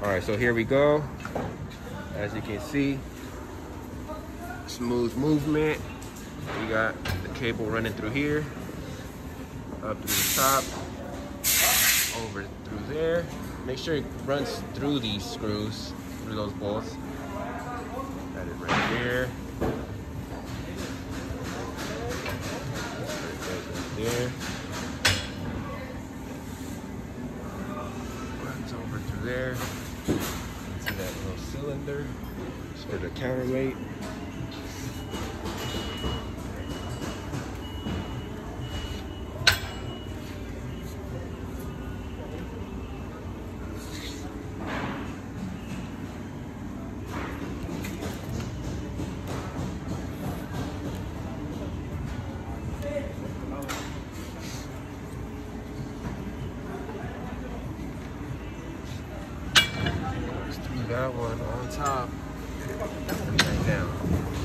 All right, so here we go. As you can see, smooth movement. We got the cable running through here, up through the top, over through there. Make sure it runs through these screws, through those bolts. Got it right there. There. Runs over through there. That little cylinder? For the counterweight. That one on top right.